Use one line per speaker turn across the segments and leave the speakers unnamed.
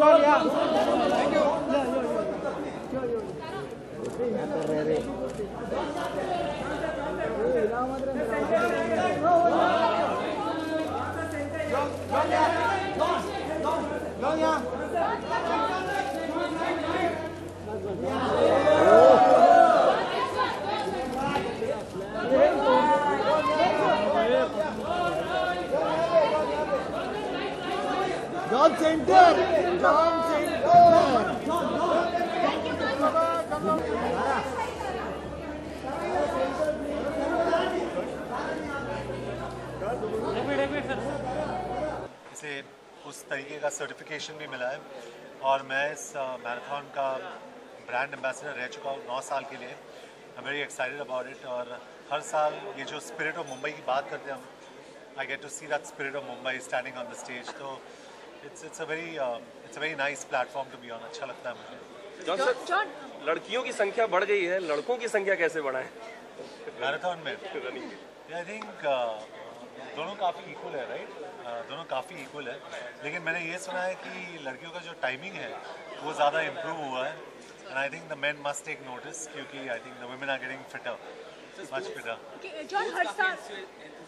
sorry. Yeah. Thank you. Yeah, yeah, yeah. Job center.
इसे उस तरीके का सर्टिफिकेशन भी मिला है और मैं इस मैराथन का ब्रांड एम्बेसडर रह चुका हूँ नौ साल के लिए। I very excited about it और हर साल ये जो स्पिरिट ऑफ़ मुंबई की बात करते हैं हम I get to see that spirit of Mumbai standing on the stage तो it's it's a very it's a very nice platform to be on अच्छा लगता है मुझे।
जॉन सर लड़कियों की संख्या बढ़ गई है। लड़कों की संख्या कैसे बढ़ाएँ?
मैराथन में?
रनिंग में।
आई थिंक दोनों काफ़ी इक्वल है राइट दोनों काफ़ी इक्वल है। लेकिन मैंने ये सुना है कि लड़कियों का जो टाइमिंग है वो ज़्यादा इम्प्रूव हुआ है। And I think the man must take notice क्योंकि I think the women are getting fitter much fitter
John हर साल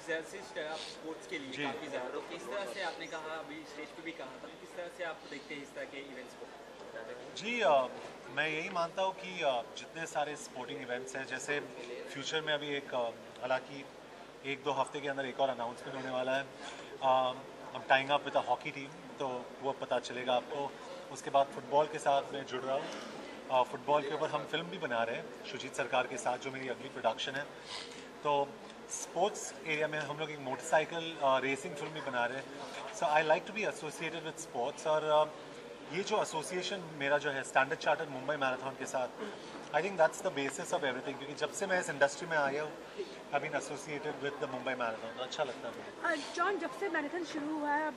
है आप स्पोर्ट्स के लिए
जी।
काफ़ी ज़्यादा। तो किस तरह से आपने कहा अभी स्टेज पे भी कहा था किस तरह से आप देखते हैं इस तरह के इवेंट्स को?
जी अ, मैं यही मानता हूँ कि अ, जितने सारे स्पोर्टिंग इवेंट्स हैं जैसे फ्यूचर में अभी एक हालाँकि एक दो हफ़्ते के अंदर एक और अनाउंसमेंट होने वाला है। हम tying up with hockey team तो वो पता चलेगा आपको। उसके बाद फुटबॉल के साथ मैं जुड़ रहा हूँ। फुटबॉल के ऊपर हम फ़िल्म भी बना रहे हैं सुजीत सरकार के साथ जो मेरी अगली प्रोडक्शन है। तो स्पोर्ट्स एरिया में हम लोग एक मोटरसाइकिल रेसिंग फ़िल्म भी बना रहे हैं। So I like to be associated with sports और ये जो एसोसिएशन मेरा जो है स्टैंडर्ड चार्टर्ड मुंबई मैराथन के साथ I think that's the basis of everything क्योंकि जब से मैं इस इंडस्ट्री में आया हूँ I been associated with the Mumbai marathon अच्छा लगता है
जॉन जब से मैराथन शुरू हुआ है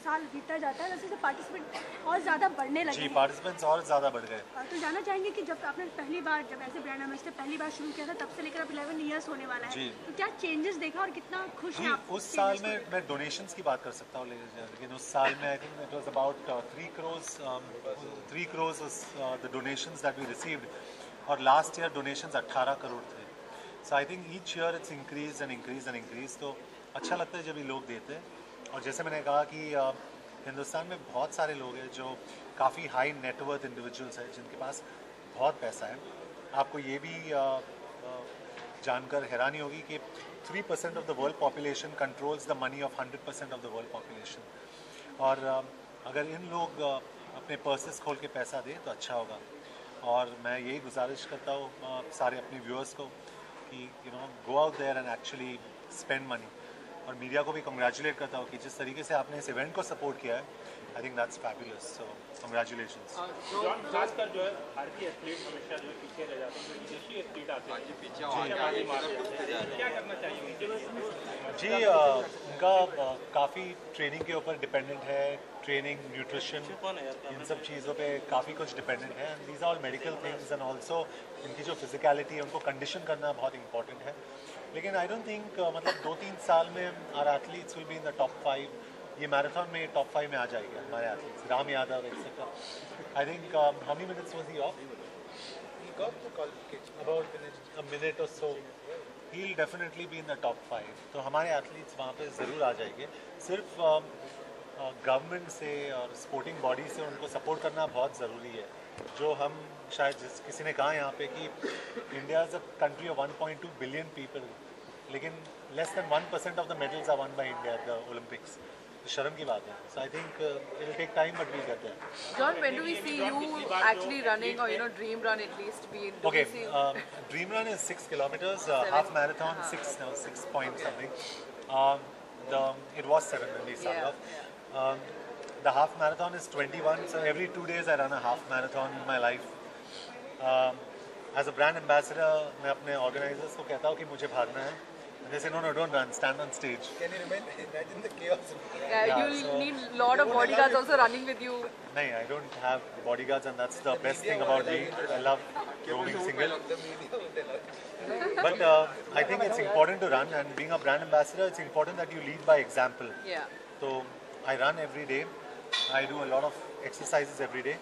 साल बीतता जाता है वैसे वैसे पार्टिसिपेंट और ज़्यादा बढ़ने लगे
जी पार्टिसिपेंट्स और ज़्यादा बढ़ गए।
तो जानना चाहेंगे कि जब आपने पहली बार जब ऐसे ब्रांड एम्बेसडर पहली बार शुरू किया था तब से लेकर अब 11 इयर्स होने वाला है। तो क्या चेंजेस देखा और कितना खुश हैं आप
उस साल में मैं डोनेशंस की बात कर सकता हूँ लेकिन उस साल में I think it was about three crores three crores the donations that we received और लास्ट ईयर डोनेशंस 18 करोड़ थे। So I think each year it's increase and increase and increase तो अच्छा लगता है जब ये लोग देते हैं। और जैसे मैंने कहा कि हिंदुस्तान में बहुत सारे लोग हैं जो काफ़ी हाई नेटवर्थ इंडिविजुअल्स हैं, जिनके पास बहुत पैसा है। आपको ये भी जानकर हैरानी होगी कि three percent of the world population controls the money of 100 percent of the world population और अगर इन लोग अपने पर्सेस खोल के पैसा दें तो अच्छा होगा। और मैं यही गुजारिश करता हूँ सारे अपने व्यूअर्स को कि you know go out there and actually spend money और मीडिया को भी कंग्रेचुलेट करता हूँ कि जिस तरीके से आपने इस इवेंट को सपोर्ट किया है I think that's fabulous so congratulation
John खासकर जो है भारतीय एथलीट हमेशा जो है पीछे रह जाते हैं। जो हैं हैं उनके
काफ़ी ट्रेनिंग के ऊपर डिपेंडेंट है ट्रेनिंग न्यूट्रिशन इन सब चीज़ों पे काफ़ी कुछ डिपेंडेंट है। And these are medical things and also इनकी जो फिजिकलिटी है, उनको कंडीशन करना बहुत इंपॉर्टेंट है। लेकिन आई डोंट थिंक मतलब दो तीन साल में our athletes will be in the top five ये मैराथन में टॉप फाइव में आ जाएगा हमारे athletes Ram Yadav etcetera I think how many minutes was he of A minute or so. He'll definitely be in the top five. तो हमारे athletes वहाँ पे ज़रूर आ जाएँगे सिर्फ़ गवर्नमेंट से और स्पोर्टिंग बॉडी से उनको सपोर्ट करना बहुत ज़रूरी है जो हम शायद जिस, किसी ने कहा यहाँ पे कि India is a country of 1.2 billion people लेकिन less than one percent of the medals are won by India the Olympics शर्म की बात है so I think it will take time but we get there
John, when do we see you actually running or you know dream run at least? We do
Okay,
we see
um, Dream Run is six kilometers, uh, half marathon, six no, six point something. Um, the it was seven when we started
Yeah,
off. Um, the half marathon is 21, so every two days I run a half marathon in my life. Um, as a brand ambassador, मैं अपने organizers को कहता हूँ कि मुझे भागना है. And they say, no, no, don't run, stand on stage.
Can you remain, imagine the chaos?
yeah,
yeah,
you'll
so-
need a lot of bodyguards also running with you.
No, I don't have bodyguards, and that's the best thing about me. I love roaming single.
The media would tell us.
But uh, I think it's important to run, and being a brand ambassador, it's important that you lead by example.
Yeah.
So I run every day. I do a lot of exercises every day,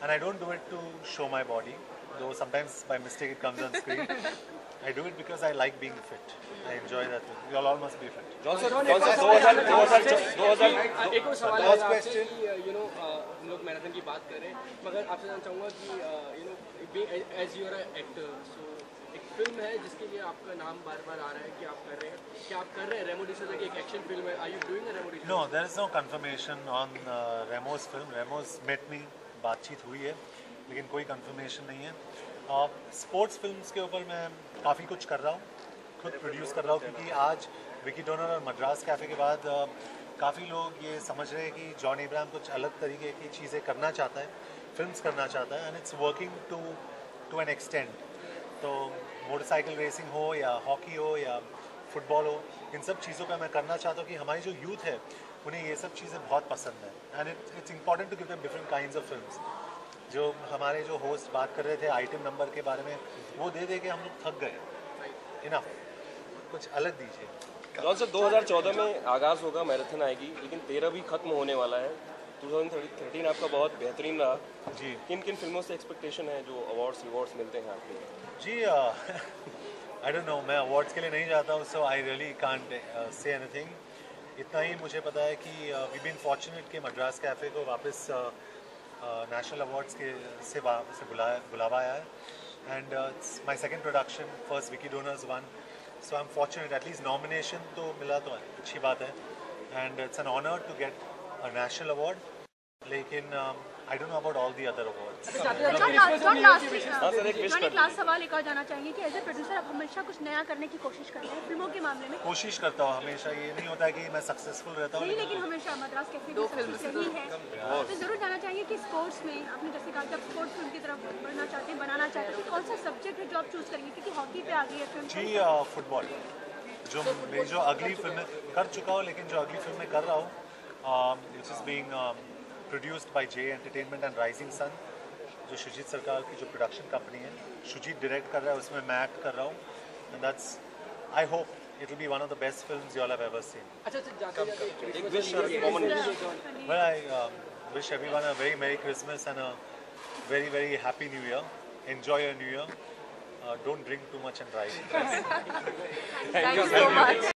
and I don't do it to show my body, though sometimes by mistake it comes on screen. I do it because I like being fit. I enjoy that. You all must be fit.
John sir John sir 2000 2000 2000
एक और सवाल है आपसे कि you no हम लोग marathon की बात कर रहे हैं मगर आपसे जानना चाहूँगा कि you know as you are actor so एक फ़िल्म है जिसके लिए आपका नाम बार बार आ रहा है कि आप कर रहे हैं क्या आप कर रहे हैं रेमो डिसूजा की एक एक्शन फ़िल्म है are you doing Remo D'Souza
No, there is no confirmation on uh, Remo's film. Remo's met me, बातचीत हुई है, लेकिन कोई confirmation नहीं है. स्पोर्ट्स फ़िल्म के ऊपर मैं काफ़ी कुछ कर रहा हूँ। खुद प्रोड्यूस कर रहा हूँ क्योंकि आज विकी डोनर और मद्रास कैफ़े के बाद काफ़ी लोग ये समझ रहे हैं कि जॉन इब्राहिम कुछ अलग तरीके की चीज़ें करना चाहता है फिल्म्स करना चाहता है and it's working to to an extend तो मोटरसाइकिल रेसिंग हो या हॉकी हो या फुटबॉल हो इन सब चीज़ों का मैं करना चाहता हूँ कि हमारी जो यूथ है उन्हें ये सब चीज़ें बहुत पसंद है। And it it's important to give them different kind of film जो हमारे जो होस्ट बात कर रहे थे आइटम नंबर के बारे में वो दे दे के हम लोग थक गए। इनफ कुछ अलग दीजिए।
जॉन सर 2014 में आगाज़ होगा मैराथन आएगी लेकिन तेरह भी खत्म होने वाला है। 2013 आपका बहुत बेहतरीन रहा।
जी।
किन किन फ़िल्मों से एक्सपेक्टेशन है जो अवार्ड्स रिवॉर्ड्स मिलते हैं आपके?
जी आई डोंट नो मैं अवार्ड्स के लिए नहीं जाता हूँ so I really can't say anything इतना ही मुझे पता है कि वी बीन फॉर्चुनेट कि मद्रास कैफ़े को वापस नेशनल अवार्ड्स के से से बुलाया बुलावा आया है and my second production first Vicky Donor's one so I am fortunate at least nomination तो मिला तो अच्छी बात है and it's an honour to get a national award लेकिन I don't know about all the other awards
John
हाँ
John सवाल एक और जाना चाहेंगे कि एज ए प्रोड्यूसर आप हमेशा कुछ नया करने की कोशिश करते हैं? फ़िल्मों के मामले में?
कोशिश करता हूँ हमेशा ये नहीं होता है कि मैं सक्सेसफुल रहता हूँ लेकिन
लेकिन हमेशा मद्रास कैफ़े
दो फ़िल्म
सक्सेस रही है। तो ज़रूर चाहेंगे कि स्पोर्ट्स में आपने जैसे कहा कि आप स्पोर्ट्स फ़िल्म की तरफ़ बढ़ना चाहते हैं बनाना चाहते हैं तो कौन सा सब्जेक्ट है जो आप चूज़ करेंगे? क्योंकि हॉकी पे आ गई है फ़िल्म
जी फुटबॉल जो मेरी जो अगली फ़िल्म कर चुका हूँ लेकिन जो अगली फ़िल्म में कर रहा हूँ is being produced by J entertainment and rising sun जो शुजीत सरकार की जो प्रोडक्शन कंपनी है शुजीत डायरेक्ट कर रहा है उसमें मैं एक्ट कर रहा हूँ and that's I hope it will be one of the best films you all have ever seen
जाते
एक wish common wish
Well, I wish everyone a very Merry Christmas and a very, very Happy New Year. Enjoy your New Year. Uh, don't drink too much and drive.
Thank you so much.